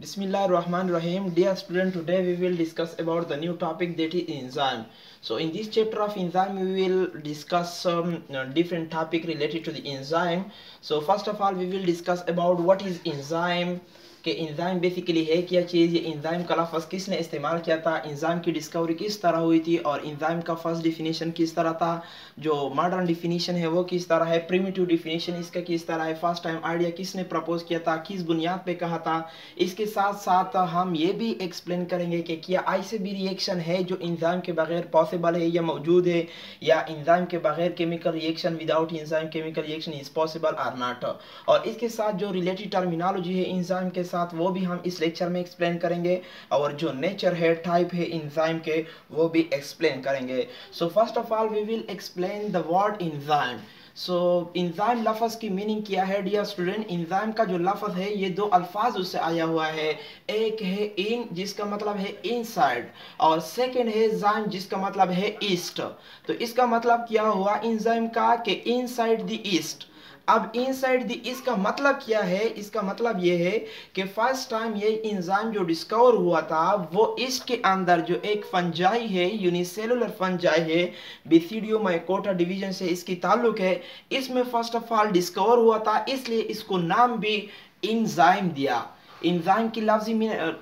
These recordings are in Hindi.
Bismillahirrahmanirrahim. Dear student, today we will discuss about the new topic that is enzyme. So in this chapter of enzyme, we will discuss some different topic related to the enzyme. So first of all, we will discuss about what is enzyme, कि इंजाइम बेसिकली है क्या चीज़ ये इंजाइम का लफज किसने इस्तेमाल किया था इंजाइम की डिस्कवरी किस तरह हुई थी और इंजाइम का फ़र्स्ट डिफिनीशन किस तरह था जो मॉडर्न डिफिनीशन है वो किस तरह है प्रीमिटिव डिफिनीशन इसका किस तरह है फ़र्स्ट टाइम आइडिया किसने प्रपोज किया था किस बुनियाद पे कहा था इसके साथ साथ हम ये भी एक्सप्लेन करेंगे कि क्या ऐसे भी रिएक्शन है जो इंजाम के बगैर पॉसिबल है या मौजूद है या इंजाम के बगैर chemical reaction without enzyme chemical reaction is possible or not और इसके साथ जो रिलेटेड टर्मिनोलॉजी है इंजाम के साथ वो भी हम इस लेक्चर में एक्सप्लेन करेंगे और जो नेचर है टाइप है इंजाइम के, वो भी एक्सप्लेन करेंगे। So first of all we will explain the word enzyme so enzyme लफज की मीनिंग क्या है डियर स्टूडेंट इंजाइम का जो लफज है, ये दो अल्फाज उससे आया हुआ है। एक है इन जिसका मतलब है इनसाइड और सेकंड है जाइम जिसका मतलब है ईस्ट तो इसका मतलब क्या हुआ? इंजाइम का कि इनसाइड द ईस्ट अब इनसाइड दी इसका मतलब क्या है? इसका मतलब ये है कि फ़र्स्ट टाइम ये इंजाइम जो डिस्कवर हुआ था, वो इसके अंदर जो एक फंजाई है यूनिसेलुलर फंजाई है बिसिडियो माइकोटा डिवीज़न से इसकी ताल्लुक है, इसमें फ़र्स्ट ऑफ़ ऑल डिस्कवर हुआ था, इसलिए इसको नाम भी इंजाइम दिया। इंजाइम की लफ्जी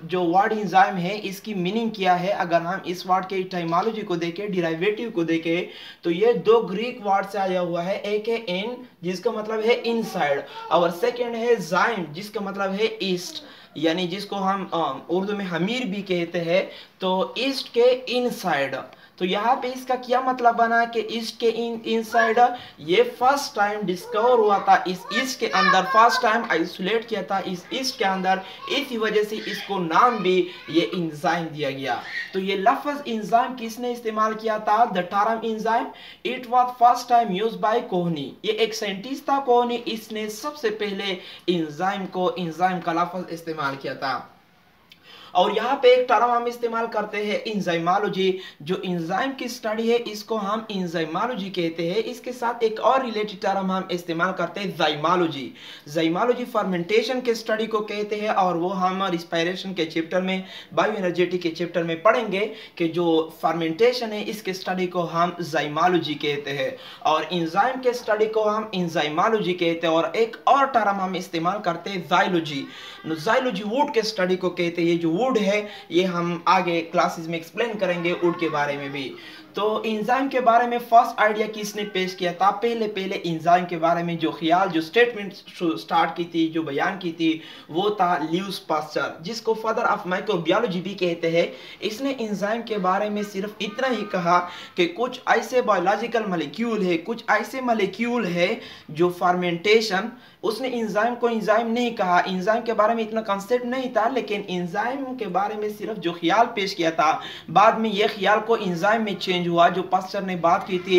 जो वर्ड इंजाइम है, इसकी मीनिंग क्या है? अगर हम इस वर्ड के टाइमोलॉजी को देखें डिराइवेटिव को देखें तो ये दो ग्रीक वर्ड से आया हुआ है। एक है इन जिसका मतलब है इनसाइड और सेकेंड है जाइम जिसका मतलब है ईस्ट यानी जिसको हम उर्दू में हमीर भी कहते हैं तो ईस्ट के इनसाइड तो यहाँ पे इसका क्या मतलब बना कि ईस्ट के इन इनसाइड ये फ़र्स्ट टाइम डिस्कवर हुआ था। इस ईस्ट के अंदर फ़र्स्ट टाइम आइसोलेट किया था। इस ईस्ट के अंदर इसी वजह से इसको नाम भी ये इंजाइम दिया गया। तो ये लफज इंजाइम किसने इस्तेमाल किया था? The term enzyme it was first time use by Kuhne ये एक साइंटिस्ट था कोहनी इसने सबसे पहले इंजाइम को इंजाइम का लफज इस्तेमाल किया था। और यहाँ पे एक टर्म हम इस्तेमाल करते हैं इंजाइमालॉजी जो इंजाइम की स्टडी है, इसको हम इंजाइमालॉजी कहते हैं। इसके साथ एक और रिलेटेड टर्म हम इस्तेमाल करते हैं जाइमालॉजी जाइमालॉजी फर्मेंटेशन के स्टडी को कहते हैं और वो हम रिस्पायरेशन के चैप्टर में बायो एनर्जेटिक के चैप्टर में पढ़ेंगे कि जो फर्मेंटेशन है, इसके स्टडी को हम जाइमालॉजी कहते हैं। और इंजाइम के स्टडी को हम इंजाइमालॉजी कहते हैं और एक और टर्म हम इस्तेमाल करते हैं जाइलोजी जाइलोजी वुड के स्टडी को कहते हैं। जो वुड है ये हम आगे क्लासेस में एक्सप्लेन करेंगे वुड के बारे में भी। तो इंजाइम के बारे में फ़र्स्ट आइडिया किसने पेश किया था? पहले पहले इंजाइम के बारे में जो ख्याल, जो स्टेटमेंट स्टार्ट की थी, जो बयान की थी, वो था ल्यूस पास्चर जिसको फादर ऑफ़ माइक्रोबियोलॉजी भी कहते हैं। इसने इंजाइम के बारे में सिर्फ़ इतना ही कहा कि कुछ ऐसे बायोलॉजिकल मलिक्यूल है, कुछ ऐसे मलिक्यूल है जो फार्मेंटेशन उसने इंजाइम को इंजाइम नहीं कहा। इंजाइम के बारे में इतना कॉन्सेप्ट नहीं था, लेकिन इंजाइम के बारे में सिर्फ़ जो ख्याल पेश किया था, बाद में ये ख्याल को इंजाइम में चेंज हुआ जो पास्टर ने बात की थी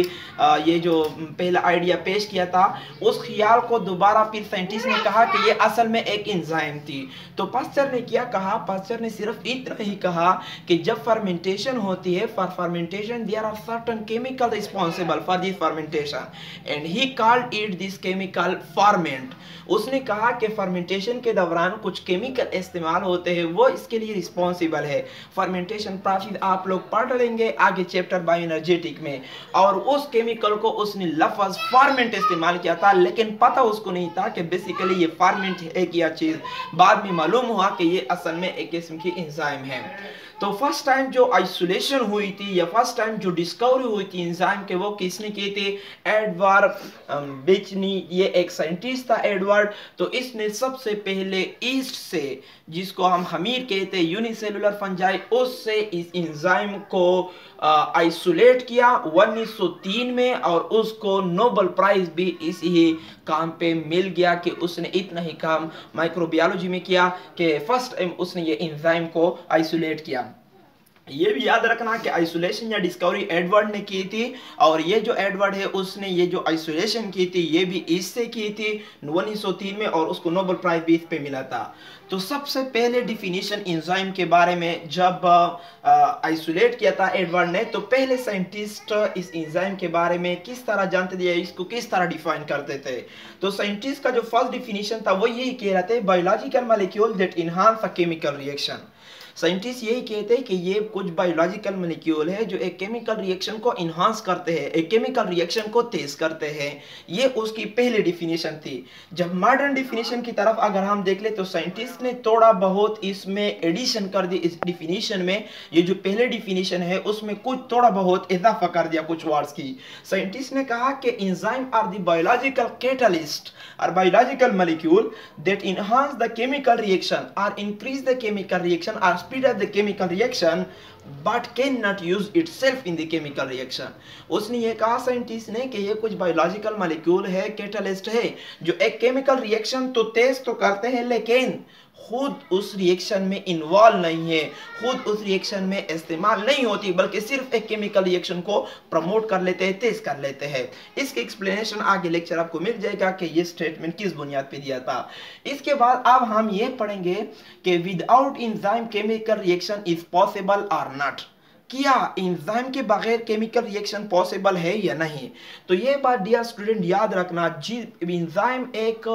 ये जो पहला आइडिया पेश किया था, उस ख्याल को दोबारा फिर साइंटिस्ट ने कहा कि ये असल में एक इंजाइम थी। तो पास्टर ने क्या कहा? पास्टर ने सिर्फ़ इतना ही कहा कि जब फर्मेंटेशन होती है, for fermentation there are certain chemical responsible for this fermentation and he called it this chemical ferment उसने कहा कि फर्मेंटेशन के दौरान कुछ केमिकल इस्तेमाल होते हैं, वो इसके लिए रिस्पॉन्सिबल है। फर्मेंटेशन प्रोसेस आप लोग पढ़ लेंगे, आगे चैप्टर बायो एनर्जेटिक में। और उस केमिकल को उसने लफज फार्मेंट इस्तेमाल किया था, लेकिन पता उसको नहीं था कि बेसिकली ये फार्मेंट है क्या चीज़। बाद में मालूम हुआ कि ये असल में एक किस्म की इंजाइम है। तो फ़र्स्ट टाइम जो आइसोलेशन हुई थी या फ़र्स्ट टाइम जो डिस्कवरी हुई थी इंसान के, वो किसने की थी? एडवर्ड बेचनी ये एक साइंटिस्ट था एडवर्ड तो इसने सबसे पहले ईस्ट से, जिसको हम हमीर कहते हैं यूनिसेलुलर फंजाई उससे इस इंजाइम को आइसोलेट किया 1903 में और उसको नोबल प्राइज भी इसी काम पे मिल गया कि उसने इतना ही काम माइक्रोबियोलॉजी में किया कि फ़र्स्ट टाइम उसने ये इंजाइम को आइसोलेट किया। ये भी याद रखना कि आइसोलेशन या डिस्कवरी एडवर्ड ने की थी, और ये जो एडवर्ड है, उसने ये जो आइसोलेशन की थी, ये भी इससे की थी, उन्नीस में, और उसको नोबल प्राइज भी इस पे मिला था। तो सबसे पहले डिफिनीशन इंजाइम के बारे में जब आइसोलेट किया था एडवर्ड ने तो पहले साइंटिस्ट इस इंजाइम के बारे में किस तरह जानते थे इसको किस तरह डिफाइन करते थे? तो साइंटिस्ट का जो फ़र्स्ट डिफिनीशन था, वो यही कह रहे थे biological molecule that enhance a chemical reaction scientist यही कहते हैं कि ये कुछ बायोलॉजिकल मोलिक्यूल है जो एक केमिकल रिएक्शन को इन्हांस करते हैं, एक केमिकल रिएक्शन को तेज करते हैं। ये उसकी पहली डिफिनेशन थी। जब मॉडर्न डिफिनेशन की तरफ़ अगर हम देख ले तो साइंटिस्ट ने थोड़ा बहुत इसमें एडिशन कर दी, इस डिफिनेशन में। ये जो पहले डिफिनेशन है, उसमें कुछ थोड़ा बहुत इजाफा कर दिया कुछ वर्ड्स की। साइंटिस्ट ने कहा कि enzyme are the biological catalyst or biological molecule that enhance the chemical reaction or increase the chemical reaction or speed up the chemical reaction but cannot use itself in the chemical reaction उसने ये कहा साइंटिस्ट ने कि ये कुछ बायोलॉजिकल molecule है कैटलिस्ट है जो एक केमिकल रिएक्शन तो तेज तो करते हैं लेकिन खुद उस रिएक्शन में इन्वॉल्व नहीं है। खुद उस रिएक्शन में इस्तेमाल नहीं होती, बल्कि सिर्फ़ एक केमिकल रिएक्शन को प्रमोट कर लेते हैं, तेज कर लेते हैं। इसके एक्सप्लेनेशन आगे लेक्चर आपको मिल जाएगा कि ये स्टेटमेंट किस बुनियाद पे दिया था। इसके बाद अब हम ये पढ़ेंगे कि without enzyme chemical reaction is possible or not क्या इंजाइम के बगैर केमिकल रिएक्शन पॉसिबल है या नहीं? तो ये बात डियर स्टूडेंट याद रखना, जी इंजाइम एक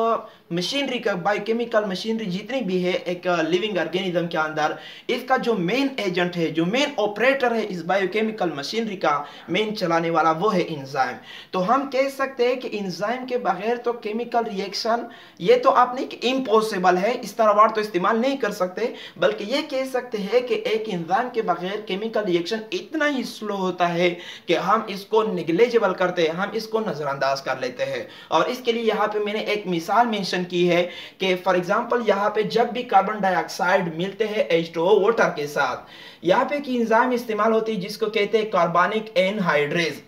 मशीनरी का बायोकेमिकल मशीनरी जितनी भी है, एक लिविंग ऑर्गेनिज्म के अंदर, इसका जो मेन एजेंट है, जो मेन ऑपरेटर है इस बायोकेमिकल मशीनरी का मेन चलाने वाला, वो है इंजाइम तो हम कह सकते हैं कि इंजाइम के बगैर तो केमिकल रिएक्शन ये तो आप नहीं इम्पॉसिबल है, इस तरह वर्ड तो इस्तेमाल नहीं कर सकते, बल्कि ये कह सकते हैं कि एक इंजाइम के बगैर केमिकल रिएक्शन इतना ही स्लो होता है कि हम इसको निगलेजेबल करते हैं, हम इसको नजरअंदाज कर लेते हैं. और इसके लिए यहाँ पे मैंने एक मिसाल मेंशन की है कि फॉर एग्जांपल यहाँ पे जब भी कार्बन डाइऑक्साइड मिलते हैं एच टू वाटर के साथ, यहाँ पे की इंजाम इस्तेमाल होती है जिसको कहते हैं कार्बनिक एनहाइड्रेज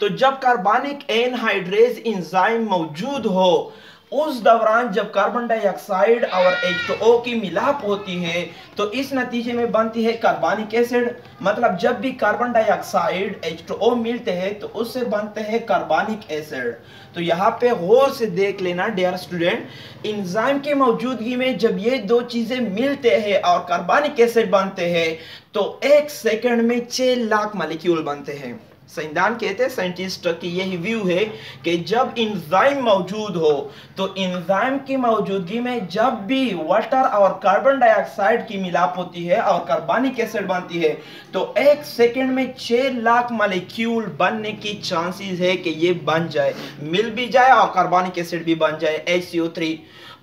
तो जब कार्बनिक एनहाइड्रेज इंजाइम मौजूद हो उस दौरान जब कार्बन डाइऑक्साइड और H2O की मिलाप होती है तो इस नतीजे में बनती है कार्बनिक एसिड मतलब जब भी कार्बन डाइऑक्साइड H2O मिलते हैं तो उससे बनते हैं कार्बनिक एसिड तो यहाँ पे गौर से देख लेना डियर स्टूडेंट इंजाइम की मौजूदगी में जब ये दो चीज़ें मिलते हैं और कार्बनिक एसिड बनते हैं तो एक सेकंड में छह लाख मालिक्यूल बनते हैं। संविधान कहते हैं साइंटिस्ट की यही व्यू है कि जब इंजाइम मौजूद हो तो इंजाइम की मौजूदगी में जब भी वाटर और कार्बन डाइऑक्साइड की मिलाप होती है और कार्बनिक एसिड बनती है तो एक सेकंड में छह लाख मालिक्यूल बनने की चांसेस है कि ये बन जाए, मिल भी जाए और कार्बनिक एसिड भी बन जाए एच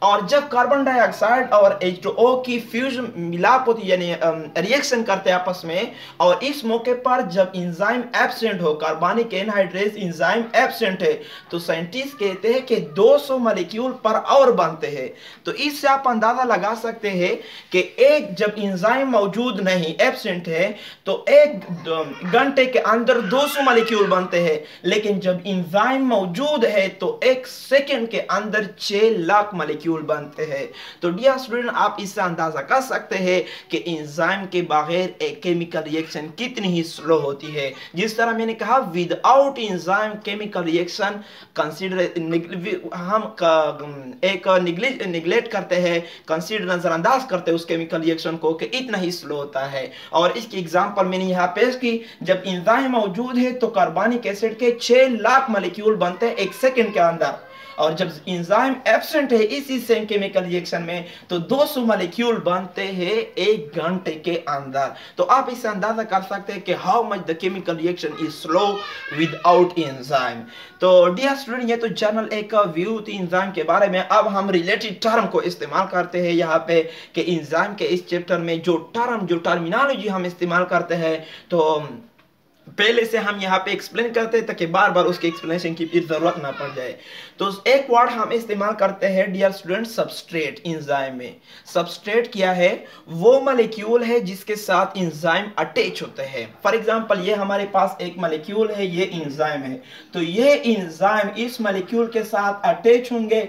और जब कार्बन डाइऑक्साइड और H2O की फ्यूज मिलाप होती यानी रिएक्शन करते हैं आपस में, और इस मौके पर जब इंजाइम एबसेंट हो कार्बनिक एनहाइड्रेज इंजाइम एब्सेंट है तो साइंटिस्ट कहते हैं कि 200 मॉलिक्यूल पर और बनते हैं। तो इससे आप अंदाज़ा लगा सकते हैं कि एक जब इंजाइम मौजूद नहीं एबसेंट है तो एक घंटे के अंदर 200 मॉलिक्यूल बनते हैं। लेकिन जब इंजाइम मौजूद है तो एक सेकेंड के अंदर 6 लाख मॉलिक्यूल मॉलिक्यूल बनते हैं। तो डियर स्टूडेंट आप इससे अंदाज़ा कर सकते हैं कि इंजाइम के बगैर एक केमिकल रिएक्शन कितनी ही स्लो होती है। जिस तरह मैंने कहा without enzyme chemical reaction consider हम एक निगलेक्ट करते हैं कंसीडर नजरअंदाज करते हैं उस केमिकल रिएक्शन को कि इतना ही स्लो होता है। और इसकी एग्ज़ाम्पल मैंने यहाँ पेश की, जब इंजाइम मौजूद है तो कार्बनिक एसिड के 6 लाख मॉलिक्यूल बनते हैं एक सेकंड के अंदर। और जब इंजाइम एब्सेंट है, इसी सेम केमिकल रिएक्शन में तो 200 मॉलिक्यूल बनते हैं एक घंटे के अंदर। तो आप इससे अंदाज़ा कर सकते हैं कि how much the chemical reaction is slow without enzyme तो डियर स्टूडेंट ये तो जनरल एक व्यू थी इंजाइम के बारे में। अब हम रिलेटेड टर्म को इस्तेमाल करते हैं यहाँ पे कि इंजाइम के इस चैप्टर में जो टर्म जो टर्मिनोलॉजी हम इस्तेमाल करते हैं तो पहले से हम यहाँ पे एक्सप्लेन करते हैं, ताकि बार बार उसके एक्सप्लेनेशन की फिर ज़रूरत ना पड़ जाए। तो एक वर्ड हम इस्तेमाल करते हैं डियर स्टूडेंट सबस्ट्रेट इंजाइम में। सबस्ट्रेट क्या है? वो मलिक्यूल है जिसके साथ इंजाइम अटैच होते हैं। फॉर एग्जांपल ये हमारे पास एक मलिक्यूल है, ये इंजाइम है। तो ये इंजाइम इस मलिक्यूल के साथ अटैच होंगे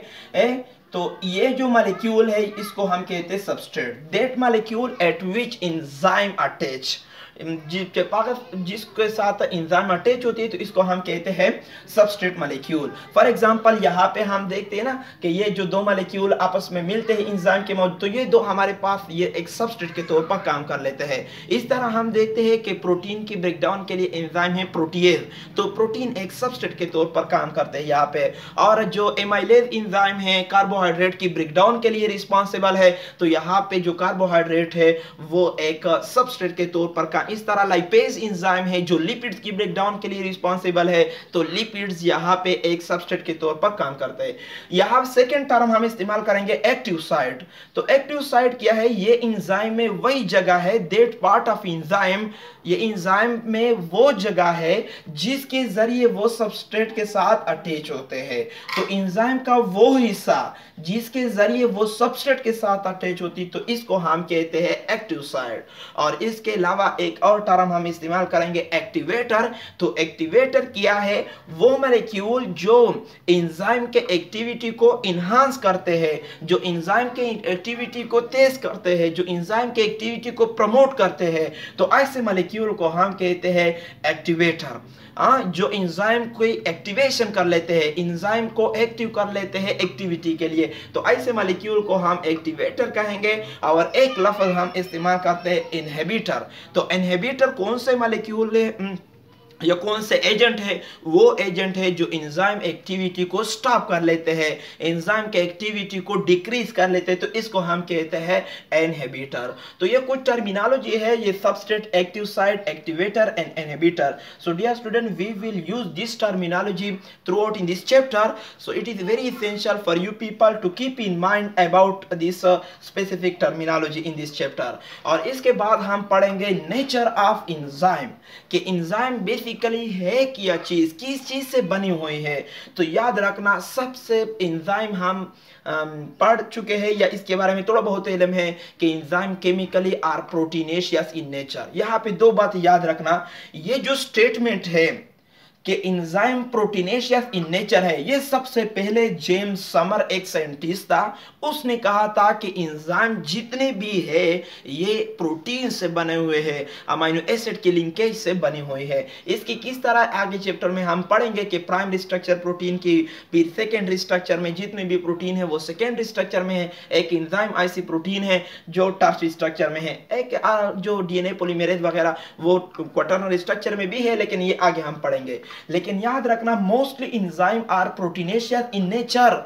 तो ये जो मालिक्यूल है, इसको हम कहते हैं substrate that molecule at which enzyme attach जिसके पास, जिसके साथ इंजाम अटैच होती है तो इसको हम कहते हैं सबस्ट्रेट मालिक्यूल फॉर एग्ज़ाम्पल यहाँ पे हम देखते हैं ना कि ये जो दो मालिक्यूल आपस में मिलते हैं, इंजाम के मौजूद तो ये दो हमारे पास, ये एक सबस्ट्रेट के तौर पर काम कर लेते हैं. इस तरह हम देखते हैं कि प्रोटीन की ब्रेकडाउन के लिए इंजाम है प्रोटीज तो प्रोटीन एक सबस्ट्रेट के तौर पर काम करते हैं यहाँ पे. और जो एमाइलेज इंजाम है कार्बोहाइड्रेट की ब्रेकडाउन के लिए रिस्पॉन्सिबल है. तो यहाँ पे जो कार्बोहाइड्रेट है, वो एक सबस्ट्रेट के तौर पर इस तरह लाइपेज इंजाइम है जो लिपिड्स की ब्रेकडाउन के लिए रिस्पॉन्सिबल है तो लिपिड्स यहाँ पे एक सबस्ट्रेट के तौर पर काम करते हैं। यहाँ सेकेंड टर्म हम इस्तेमाल करेंगे एक्टिव साइट तो एक्टिव साइट क्या है? ये इंजाइम में वही जगह है देट पार्ट ऑफ़ इंजाइम ये इंजाइम में वो जगह है जिसके ज़रिए वो सबस्ट्रेट के साथ अटैच होते हैं। तो इंजाइम का वो हिस्सा जिसके ज़रिए वो सबस्ट्रेट के साथ अटैच होती तो इसको हम कहते हैं एक्टिव साइट और इसके अलावा एक और टर्म हम इस्तेमाल करेंगे एक्टिवेटर तो एक्टिवेटर क्या है? वो मॉलिक्यूल जो इंजाइम के एक्टिविटी को इन्हांस करते हैं, जो इंजाइम के एक्टिविटी को तेज करते हैं, जो इंजाइम के एक्टिविटी को प्रमोट करते हैं। तो ऐसे मॉलिक्यूल को हम कहते हैं एक्टिवेटर आ, जो इंजाइम को एक्टिवेशन कर लेते हैं इंजाइम को एक्टिव कर लेते हैं एक्टिविटी के लिए। तो ऐसे मालिक्यूल को हम एक्टिवेटर कहेंगे और एक लफ्ज हम इस्तेमाल करते हैं इनहेबिटर तो इनहेबिटर कौन से मालिक्यूल है? या कौन से एजेंट है, वो एजेंट है जो इंजाइम एक्टिविटी को स्टॉप कर लेते हैं। इंजाइम के एक्टिविटी को डिक्रीज कर लेते हैं तो इसको हम कहते हैं एनहेबिटर तो ये कुछ टर्मिनोलॉजी है, ये substrate active site activator and inhibitor so dear student we will use this terminology throughout in this chapter so it is very essential for you people to keep in mind about this specific terminology in this chapter और इसके बाद हम पढ़ेंगे नेचर ऑफ़ इंजाइम के इंजाइम बेसिक बेसिकली है क्या चीज़ किस चीज़ से बनी हुई है। तो याद रखना, सबसे इंजाइम हम पढ़ चुके हैं या इसके बारे में थोड़ा बहुत इलम है कि enzyme chemically are proteinaceous in nature यहाँ पे दो बात याद रखना, ये जो स्टेटमेंट है कि इंजाइम प्रोटीनेशियस इन नेचर है। ये सबसे पहले जेम्स समर एक साइंटिस्ट था, उसने कहा था कि इंजाइम जितने भी है, ये प्रोटीन से बने हुए हैं अमाइनो एसिड के लिंकेज से बनी हुई है। इसकी किस तरह आगे चैप्टर में हम पढ़ेंगे कि प्राइमरी स्ट्रक्चर प्रोटीन की, फिर सेकेंडरी स्ट्रक्चर में जितने भी प्रोटीन है, वो सेकेंडरी स्ट्रक्चर में है। एक इंजाइम ऐसी प्रोटीन है, जो टर्सरी स्ट्रक्चर में है। एक जो डीएनए पोलीमेरेज वगैरह, वो क्वाटरनरी स्ट्रक्चर में भी है, लेकिन ये आगे हम पढ़ेंगे। लेकिन याद रखना mostly enzyme are proteinaceous in nature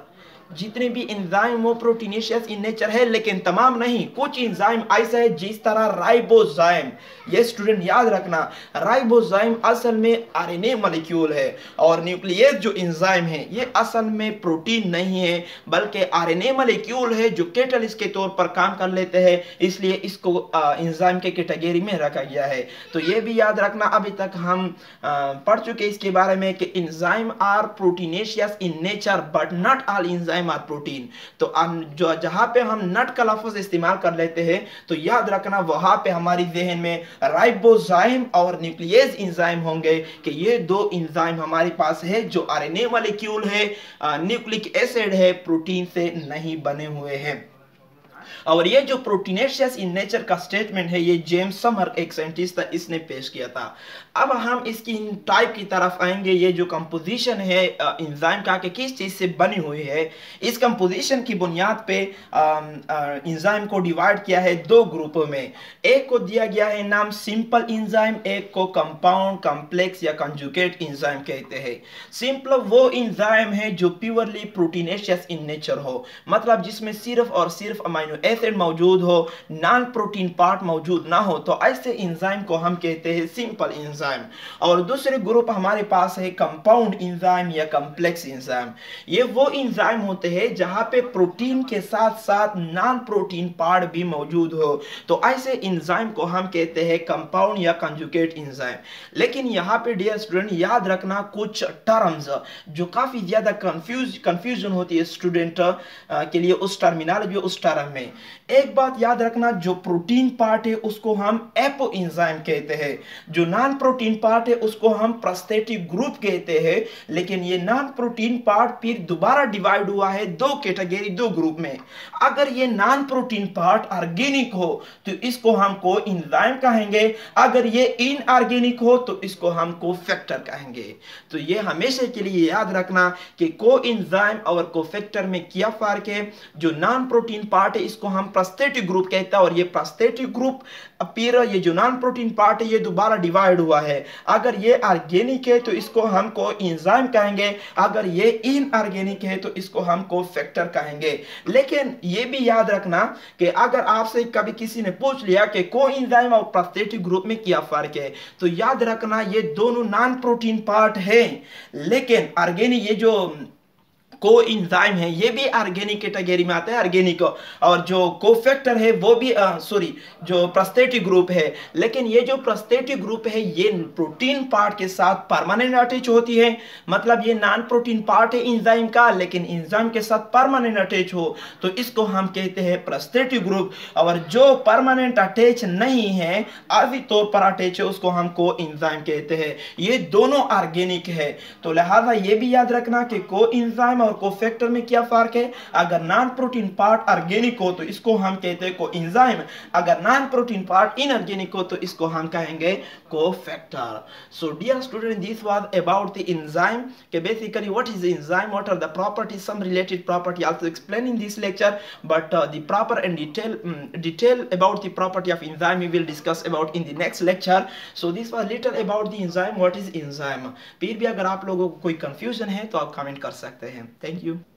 जितने भी इंजाइम वो प्रोटीनेशियस इन नेचर है, लेकिन तमाम नहीं, कुछ इंजाइम ऐसा है, जिस तरह राइबोजाइम ये स्टूडेंट याद रखना राइबोजाइम असल में आरएनए मॉलिक्यूल है, और न्यूक्लियस जो इंजाइम है, ये असल में प्रोटीन नहीं है, बल्कि आरएनए मॉलिक्यूल है, जो केटलिस के तौर पर काम कर लेते हैं, इसलिए इसको इंजाइम के कैटेगरी में रखा गया है। तो ये भी याद रखना, अभी तक हम पढ़ चुके इसके बारे में कि enzyme are proteinaceous in nature but not all enzyme are protein तो जो, जहाँ पे हम नट का लफ्ज इस्तेमाल कर लेते हैं तो याद रखना वहाँ पे हमारी जहन में राइबोजाइम और न्यूक्लियस इंजाइम होंगे कि ये दो इंजाइम हमारे पास है जो आरएनए मॉलिक्यूल है न्यूक्लिक एसिड है प्रोटीन से नहीं बने हुए हैं। और ये जो प्रोटीनेशियस इन नेचर का स्टेटमेंट है, ये जेम्स समर एक साइंटिस्ट था, इसने पेश किया था। अब हम इसकी इन टाइप की तरफ़ आएँगे, ये जो कंपोजिशन है इंजाइम का, कि किस चीज़ से बनी हुई है, इस कंपोजिशन की बुनियाद पे इंजाइम को डिवाइड किया है दो ग्रुपों में। एक को दिया गया है नाम सिंपल इंजाइम एक को कंपाउंड कॉम्प्लेक्स या कंजुकेट इंजाइम कहते हैं। सिंपल वो इंजाइम है जो प्योरली प्रोटीनेशियस इन नेचर हो। मतलब जिसमें सिर्फ़ और सिर्फ़ अमाइनो एसिड मौजूद हो नॉन प्रोटीन पार्ट मौजूद ना हो तो ऐसे इंजाइम को हम कहते हैं सिंपल इंजाइम और दूसरे ग्रुप हमारे पास है कंपाउंड इंजाइम या कम्प्लेक्स इंजाइम ये वो इंजाइम होते हैं जहाँ पे प्रोटीन के साथ साथ नॉन प्रोटीन पार्ट भी मौजूद हो. तो ऐसे इंजाइम को हम कहते हैं कंपाउंड या कंजुकेट इंजाइम लेकिन यहाँ पे डियर स्टूडेंट याद रखना कुछ टर्म्स जो काफ़ी ज़्यादा कंफ्यूज कंफ्यूजन होती है स्टूडेंट के लिए उस टर्मिनोलॉजी उस टर्म में. एक बात याद रखना, जो प्रोटीन पार्ट है, उसको हम एपो इंजाइम कहते हैं। जो नॉन प्रोटीन पार्ट है, उसको हम प्रस्थेटिक ग्रुप कहते हैं। लेकिन ये नॉन प्रोटीन पार्ट फिर दोबारा डिवाइड हुआ है दो कैटेगरी दो ग्रुप में। अगर ये नॉन प्रोटीन पार्ट ऑर्गेनिक हो तो इसको हम को इंजाइम कहेंगे। अगर ये इनऑर्गेनिक हो तो इसको हम को फैक्टर कहेंगे। तो ये हमेशा के लिए याद रखना कि को इंजाइम और को फैक्टर में क्या फ़र्क है? जो नॉन प्रोटीन पार्ट है हम प्रस्थेटिक ग्रुप कहते हैं और ये प्रस्थेटिक ग्रुप फिर ये जो नॉन प्रोटीन पार्ट है, ये दोबारा डिवाइड हुआ है। अगर ये ऑर्गेनिक है तो इसको हम को इंजाइम कहेंगे। अगर ये इनऑर्गेनिक है तो इसको हम को फैक्टर कहेंगे। लेकिन ये भी याद रखना कि अगर आपसे कभी किसी ने पूछ लिया कि को इंजाइम और प्रस्थेटिक ग्रुप में क्या फ़र्क है तो याद रखना ये दोनों नॉन प्रोटीन पार्ट है। लेकिन ऑर्गेनिक ये जो को इंजाइम है, ये भी ऑर्गेनिक कैटेगरी में आता है ऑर्गेनिक और जो कोफैक्टर है, वो भी सॉरी जो प्रस्थेटिक ग्रुप है। लेकिन ये जो प्रस्थेटिक ग्रुप है, ये प्रोटीन पार्ट के साथ परमानेंट अटैच होती है। मतलब ये नॉन प्रोटीन पार्ट है इंजाइम का, लेकिन इंजाइम के साथ परमानेंट अटैच हो। तो इसको हम कहते हैं प्रस्थेटिक ग्रुप और जो परमानेंट अटैच नहीं है, अभी तौर पर अटैच है, उसको हम को इंजाइम कहते हैं। ये दोनों ऑर्गेनिक है। तो लिहाजा ये भी याद रखना कि को इंजाइम और कोफैक्टर में क्या फ़र्क है? अगर नॉन प्रोटीन पार्ट ऑर्गेनिक हो तो इसको हम कहते हैं को इंजाइम अगर नॉन प्रोटीन पार्ट इनऑर्गेनिक हो तो इसको हम कहेंगे cofactor so dear student this was about the enzyme के basically what is enzyme what are the properties some related property also explain in this lecture but the proper and detail detail about the property of enzyme we will discuss about in the next lecture so this was little about the enzyme what is enzyme फिर भी अगर आप लोगों को कोई कंफ्यूजन है तो आप कमेंट कर सकते हैं। Thank you.